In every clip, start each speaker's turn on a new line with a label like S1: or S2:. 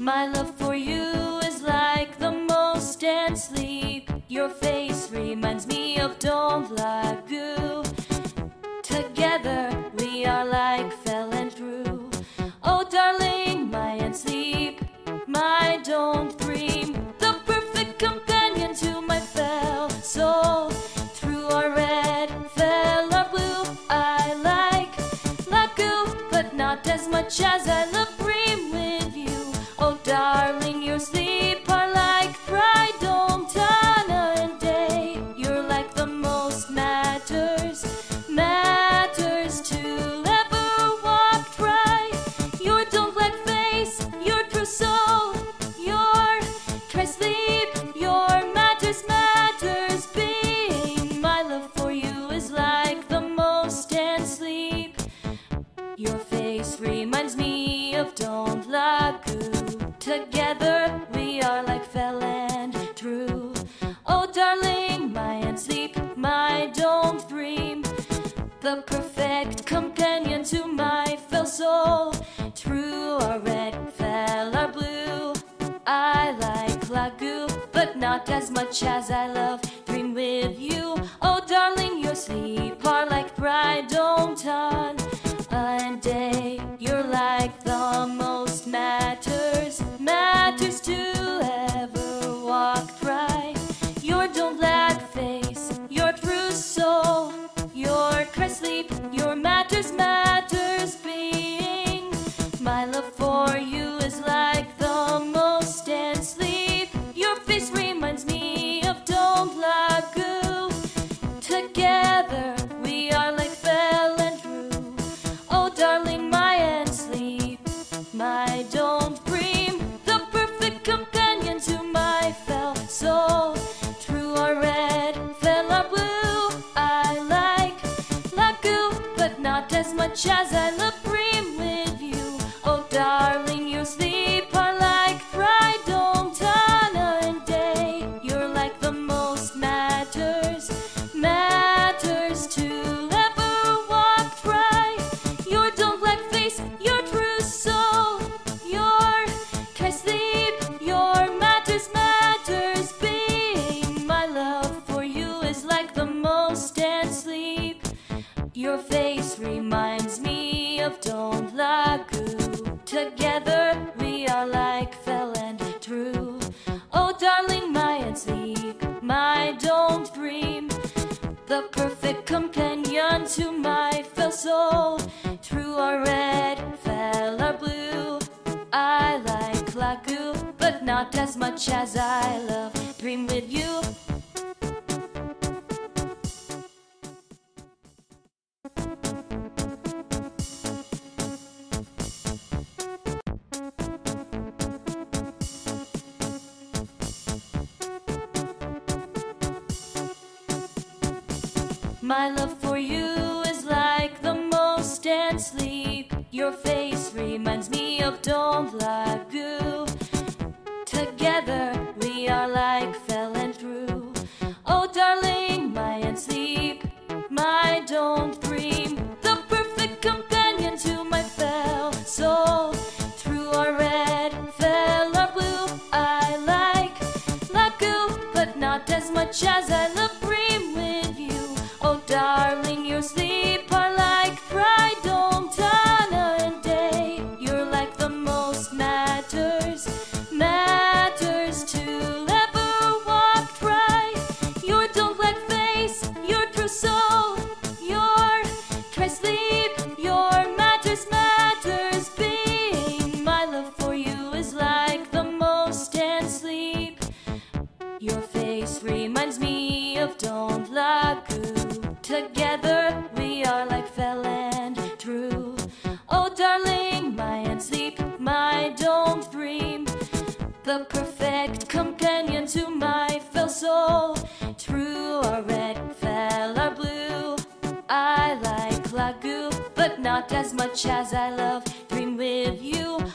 S1: My love for you is like the most and sleep. Your face reminds me of Don't Lagu. Together we are like fell and true. Oh, darling, my and sleep, my don't dream. The perfect companion to my fell soul. Through our red, fell our blue. I like Lagu, but not as much as I love not as much as I love dream with you. Oh, darling, your sleep are like pride, don't on day. Much as I love Together we are like fell and true. Oh, darling, my and sleep, my don't dream. The perfect companion to my fell soul. True or red, fell or blue. I like Lagu, but not as much as I love dream with My love for you is like the most and sleep. Your face reminds me of Don't Lagu. Together we are like fell and true. Oh, darling, my and sleep, my don't dream. The perfect companion to my fell soul. Through our red, fell our blue. I like Lagu, but not as much as I love not as much as I love dream with you.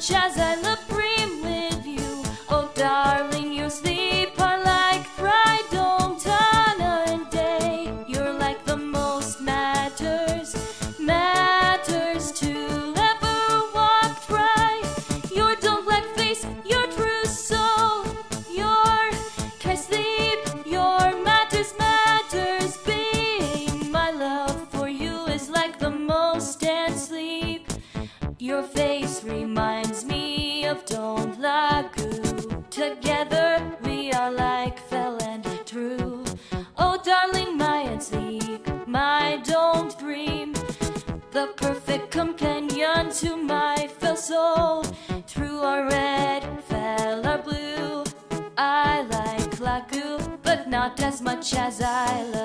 S1: Much as I much as I love.